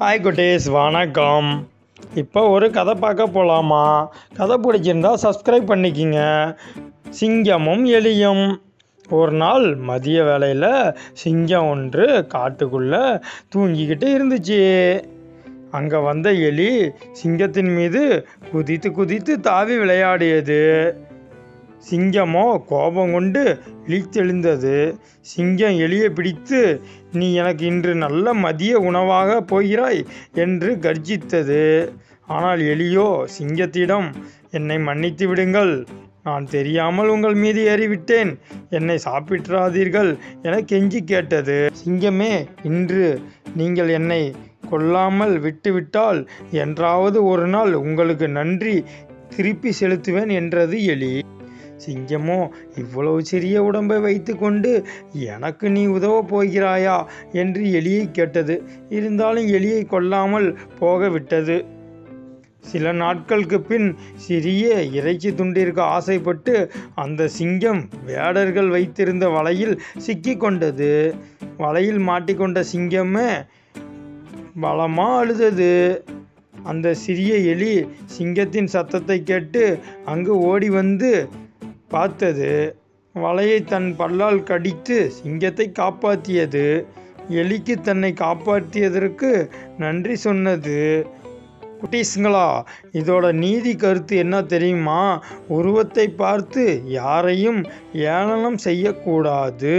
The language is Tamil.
ஹாய் குட்டீஸ். வணக்கம். இப்போ ஒரு கதை பார்க்க போகலாமா கதை பிடிச்சிருந்தா சப்ஸ்கிரைப் பண்ணிக்கிங்க. சிங்கமும் எலியும். ஒரு நாள் மதிய வேளையில் சிங்கம் ஒன்று காட்டுக்குள்ளே தூங்கிக்கிட்டு இருந்துச்சு. அங்கே வந்த எலி சிங்கத்தின் மீது குதித்து குதித்து தாவி விளையாடியது. சிங்கமோ கோபம் கொண்டு இழித்தெழுந்தது. சிங்கம் எலியை பிடித்து நீ எனக்கு இன்று நல்ல மதிய உணவாக போகிறாய் என்று கர்ஜித்தது. ஆனால் எலியோ சிங்கத்திடம் என்னை மன்னித்து விடுங்கள். நான் தெரியாமல் உங்கள் மீது ஏறிவிட்டேன். என்னை சாப்பிட்றாதீர்கள் என கெஞ்சி கேட்டது. சிங்கமே இன்று நீங்கள் என்னை கொல்லாமல் விட்டுவிட்டால் என்றாவது ஒரு நாள் உங்களுக்கு நன்றி திருப்பி செலுத்துவேன் என்றது எலி. சிங்கமோ இவ்வளவு சிறிய உடம்பை வைத்துக்கொண்டு எனக்கு நீ உதவப் போகிறாயா? என்று எலியை கேட்டது. இருந்தாலும் எலியை கொல்லாமல் போக விட்டது சில நாட்களுக்கு பின் சிறிய இறைச்சி துண்டிற்கு ஆசைப்பட்டு அந்த சிங்கம் வேடர்கள் வைத்திருந்த வலையில் சிக்கிக்கொண்டது வலையில் மாட்டிக்கொண்ட சிங்கமே பலமாக அழுதது. அந்த சிறிய எலி சிங்கத்தின் சத்தத்தை கேட்டு அங்கு ஓடி வந்து பார்த்தது. வலையை தன் பல்லால் கடித்து சிங்கத்தை காப்பாற்றியது. எலிக்கு தன்னை காப்பாற்றியதற்கு நன்றி சொன்னது. குட்டீஸுங்களா இதோட நீதி கருத்து என்ன தெரியுமா? உருவத்தை பார்த்து யாரையும் ஏளனம் செய்யக்கூடாது.